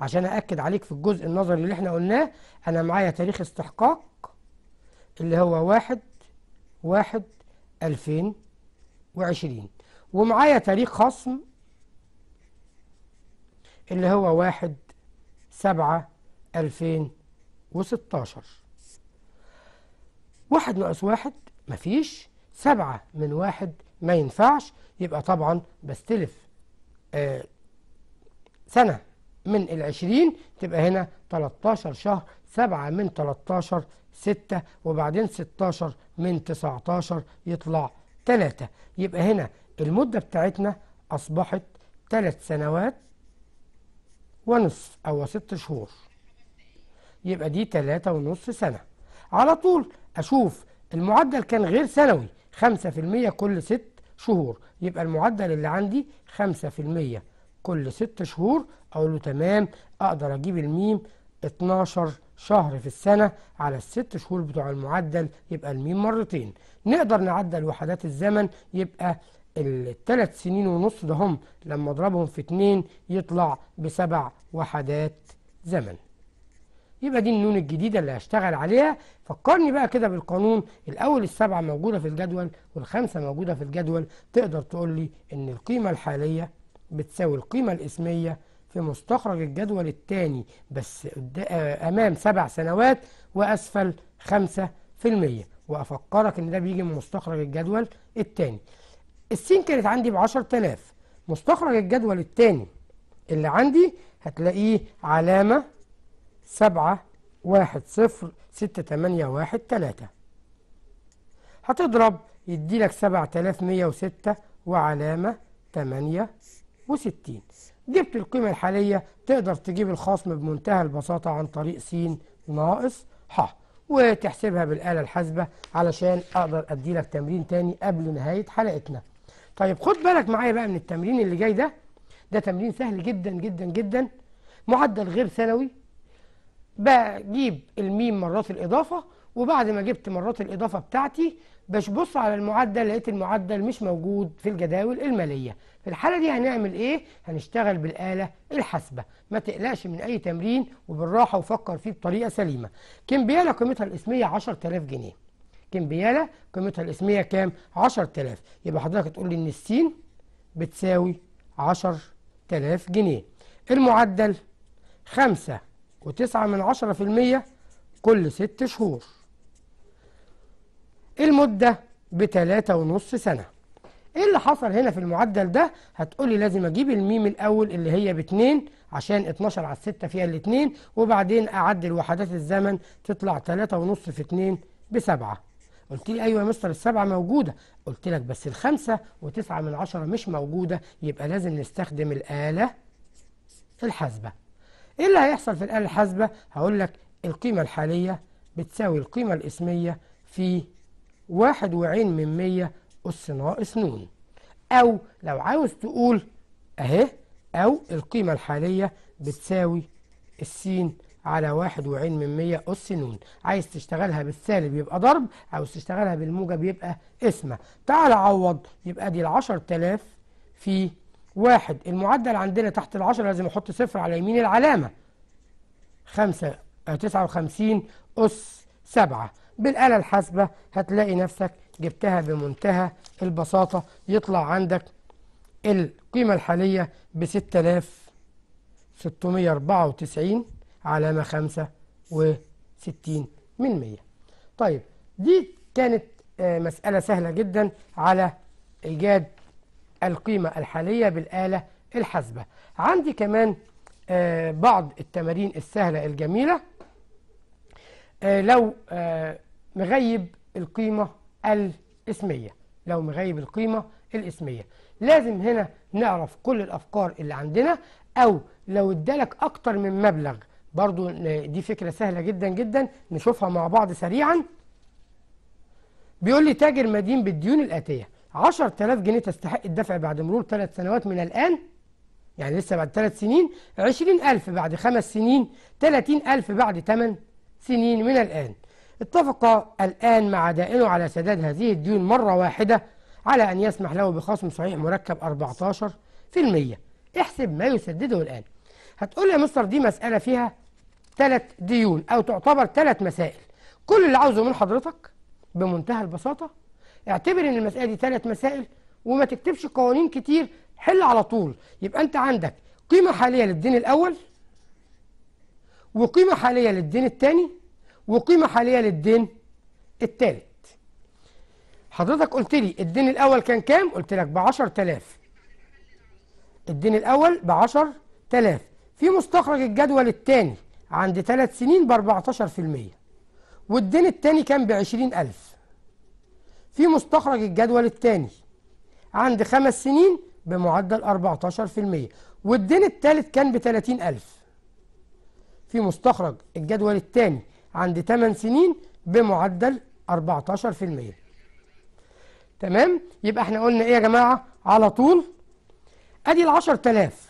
عشان اكد عليك في الجزء النظري اللي إحنا قلناه أنا معايا تاريخ استحقاق اللي هو 1 1 2020 ومعايا تاريخ خصم اللي هو 1 7 2016 واحد ناقص واحد مفيش. سبعة من واحد ما ينفعش. يبقى طبعا بستلف آه سنة من العشرين تبقى هنا 13 شهر سبعة من 13 ستة وبعدين 16 من 19 يطلع تلاتة. يبقى هنا المدة بتاعتنا أصبحت ثلاث سنوات. ونصف أو ست شهور. يبقى دي تلاتة ونصف سنة. على طول أشوف المعدل كان غير سنوي خمسة في المية كل ست شهور. يبقى المعدل اللي عندي خمسة في المية كل ست شهور. أقول له تمام أقدر أجيب الميم 12 شهر في السنة على الست شهور بتوع المعدل يبقى الميم مرتين. نقدر نعدل وحدات الزمن يبقى الثلاث سنين ونص ده هم لما اضربهم في اتنين يطلع بسبع وحدات زمن. يبقى دي النون الجديدة اللي هشتغل عليها. فكرني بقى كده بالقانون. الأول السبعة موجودة في الجدول والخمسة موجودة في الجدول. تقدر تقول لي إن القيمة الحالية بتساوي القيمة الإسمية في مستخرج الجدول الثاني بس أمام سبع سنوات وأسفل خمسة في المية. وأفكرك إن ده بيجي من مستخرج الجدول الثاني السين كانت عندي بعشر تلاف مستخرج الجدول الثاني اللي عندي هتلاقيه علامة سبعة واحد صفر ستة تمانية واحد تلاتة. هتضرب مية وستة وعلامة تمانية وستين. جبت القيمة الحالية. تقدر تجيب الخصم بمنتهى البساطة عن طريق س ناقص ح وتحسبها بالآلة الحاسبة علشان أقدر أديلك تمرين تاني قبل نهاية حلقتنا. طيب خد بالك معايا بقى من التمرين اللي جاي ده. ده تمرين سهل جدا جدا جدا. معدل غير سنوي بجيب الميم مرات الإضافة وبعد ما جبت مرات الإضافة بتاعتي ببص على المعدل لقيت المعدل مش موجود في الجداول المالية. في الحالة دي هنعمل إيه؟ هنشتغل بالآلة الحاسبة. ما تقلقش من أي تمرين وبالراحة وفكر فيه بطريقة سليمة. كمبيالة قيمتها الإسمية 10000 جنيه. كمبيالة قيمتها الإسمية كام؟ 10000 يبقى حضرتك تقول لي إن السين بتساوي 10000 جنيه. المعدل 5 وتسعة من عشرة في المية كل ست شهور. المدة بتلاتة ونص سنة. إيه اللي حصل هنا في المعدل ده؟ هتقولي لازم أجيب الميم الأول اللي هي باتنين عشان 12 على الستة فيها الاتنين وبعدين أعدل وحدات الزمن تطلع تلاتة ونص في اتنين بسبعة. قلت لي أيوه يا مستر السبعة موجودة. قلت لك بس الخمسة وتسعة من عشرة مش موجودة يبقى لازم نستخدم الآلة الحاسبة. إيه اللي هيحصل في الآلة الحاسبة؟ هقول لك القيمة الحالية بتساوي القيمة الاسمية في واحد وعين من مية أس ناقص نون أو لو عاوز تقول أهي أو القيمة الحالية بتساوي السين على واحد وعين من مية أس نون عايز تشتغلها بالسالب يبقى ضرب عاوز تشتغلها بالموجب يبقى اسمة. تعال عوض يبقى دي العشر تلاف في واحد. المعدل عندنا تحت العشرة لازم أحط صفر على يمين العلامة. خمسة تسعة وخمسين أس سبعة. بالآلة الحاسبة هتلاقي نفسك جبتها بمنتهى البساطة. يطلع عندك القيمة الحالية ب 6694 علامة 65 من 100 طيب دي كانت آه، مسألة سهلة جدا على إيجاد القيمة الحالية بالآلة الحاسبة. عندي كمان آه، بعض التمارين السهلة الجميلة. آه، لو مغيب القيمة الاسمية لو مغيب القيمة الاسمية. لازم هنا نعرف كل الأفكار اللي عندنا أو لو ادالك أكتر من مبلغ برضو دي فكرة سهلة جدا جدا نشوفها مع بعض سريعا. بيقول لي تاجر مدين بالديون الآتية. 10000 جنيه تستحق الدفع بعد مرور ثلاث سنوات من الآن؟ يعني لسه بعد ثلاث سنين؟ 20000 بعد خمس سنين؟ 30000 بعد ثمان سنين من الآن. اتفق الآن مع دائنه على سداد هذه الديون مرة واحدة على أن يسمح له بخصم صحيح مركب 14% احسب ما يسدده الآن. هتقول لي يا مستر دي مسألة فيها ثلاث ديون أو تعتبر ثلاث مسائل. كل اللي عاوزه من حضرتك بمنتهى البساطة اعتبر إن المسألة دي ثلاث مسائل وما تكتبش قوانين كتير حل على طول. يبقى أنت عندك قيمة حالية للدين الأول وقيمة حالية للدين الثاني وقيمة حالية للدين الثالث حضرتك قلت لي الدين الأول كان كام؟ قلت لك ب 10000 الدين الأول ب 10000 في مستخرج الجدول الثاني عند ثلاث سنين ب 14% والدين الثاني كان ب 20000 في مستخرج الجدول الثاني عند خمس سنين بمعدل 14% والدين الثالث كان ب 30000 في مستخرج الجدول الثاني عند 8 سنين بمعدل 14% تمام؟ يبقى إحنا قلنا إيه يا جماعة؟ على طول. ادي ال 10000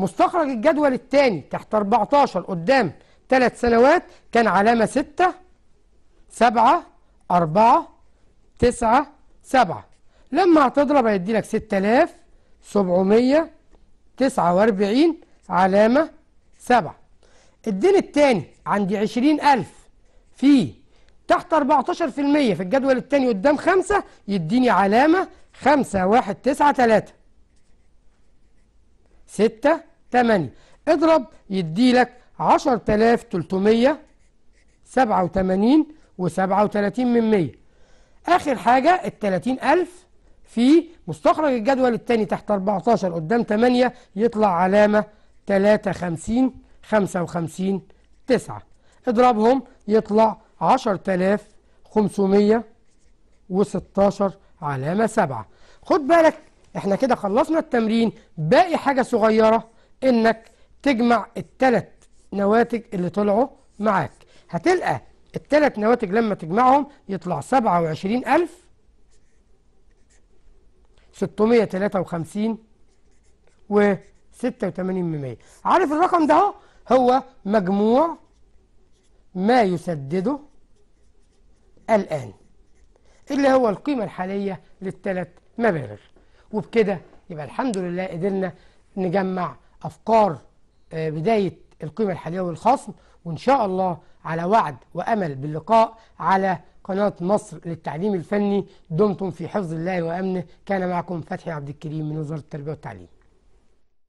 مستخرج الجدول الثاني تحت 14 قدام ثلاث سنوات كان علامة 6 7 4 9 7 لما هتضرب هيدي لك 6749 علامة 7 الدين الثاني عندي 20000 في تحت 14% في الجدول الثاني قدام 5 يديني علامة 5 1 9 3 6 8 اضرب يدي لك 10387 و37 من 100 آخر حاجة ال 30000 في مستخرج الجدول الثاني تحت 14 قدام 8 يطلع علامة 53 55 9 اضربهم يطلع 10516 علامة 7 خد بالك إحنا كده خلصنا التمرين. باقي حاجة صغيرة إنك تجمع الثلاث نواتج اللي طلعوا معاك. هتلقى الثلاث نواتج لما تجمعهم يطلع 27000 653 و 86 من 100 عارف الرقم ده؟ هو مجموع ما يسدده الآن اللي هو القيمة الحالية للثلاث مبالغ. وبكده يبقى الحمد لله قدرنا نجمع أفكار آه، بداية القيمة الحالية والخصم وإن شاء الله على وعد وأمل باللقاء على قناة مصر للتعليم الفني دمتم في حفظ الله وأمنه. كان معكم فتحي عبد الكريم من وزارة التربية والتعليم.